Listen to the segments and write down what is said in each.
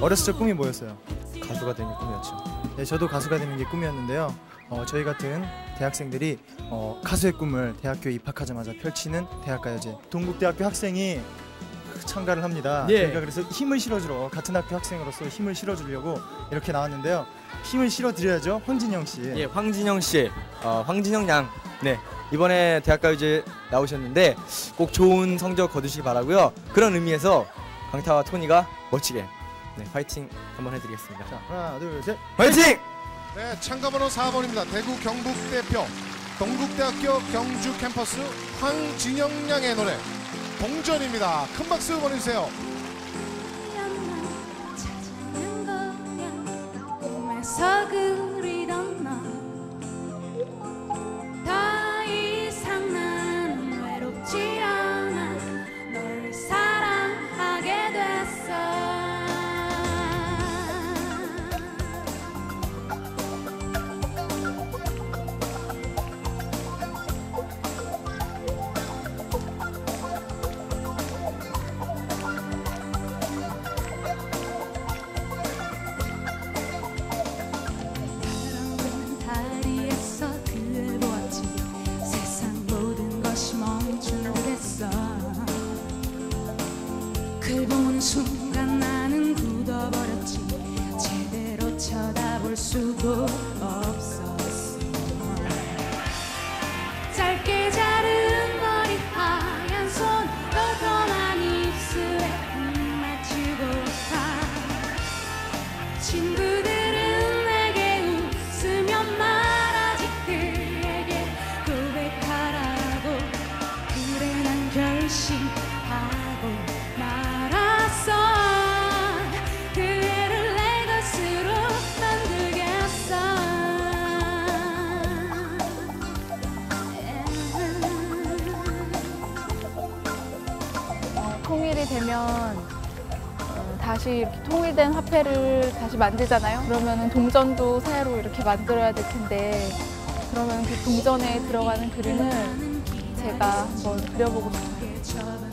어렸을 적 꿈이 뭐였어요? 가수가 되는 게 꿈이었죠. 네, 저도 가수가 되는 게 꿈이었는데요. 어, 저희 같은 대학생들이 어, 가수의 꿈을 대학교에 입학하자마자 펼치는 대학가요제. 동국대학교 학생이 참가를 합니다. 예. 저희가 그래서 힘을 실어주러 같은 학교 학생으로서 힘을 실어주려고 이렇게 나왔는데요. 힘을 실어드려야죠, 황진영 씨. 예, 황진영 씨, 어, 황진영 양. 네, 이번에 대학가요제 나오셨는데 꼭 좋은 성적 거두시기 바라고요. 그런 의미에서 강타와 토니가 멋지게 네, 파이팅 한번 해드리겠습니다. 자, 하나, 둘, 셋. 파이팅! 네, 참가번호 4번입니다. 대구 경북 대표 동국대학교 경주 캠퍼스 황진영 양의 노래 동전입니다. 큰 박수 보내주세요. 하얀만 찾아낸 거야 꿈에서 그 쳐다 되면 어, 다시 이렇게 통일된 화폐를 다시 만들잖아요. 그러면 동전도 새로 이렇게 만들어야 될 텐데 그러면 그 동전에 들어가는 그림을 제가 한번 그려보고 싶어요.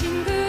친구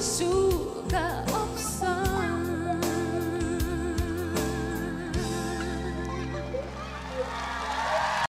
machuca.